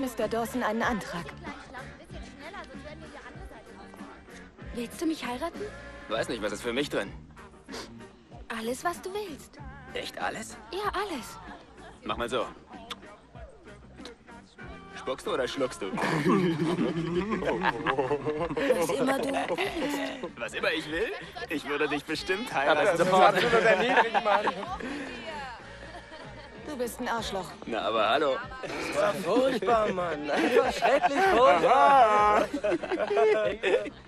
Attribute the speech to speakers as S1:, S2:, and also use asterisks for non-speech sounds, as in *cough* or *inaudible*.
S1: Mr. Dawson einen Antrag.
S2: Willst du mich heiraten?
S3: Weiß nicht, was ist für mich drin?
S2: Alles, was du willst.
S3: Echt alles?
S2: Ja, alles.
S3: Mach mal so. Spuckst du oder schluckst du?
S2: Was immer du willst.
S3: Was immer ich will? Ich würde dich bestimmt
S4: Aber
S3: heiraten.
S4: das ist.
S1: Du bist ein Arschloch.
S3: Na, aber hallo.
S4: Furchtbar, Mann. Einfach schrecklich furchtbar. *laughs*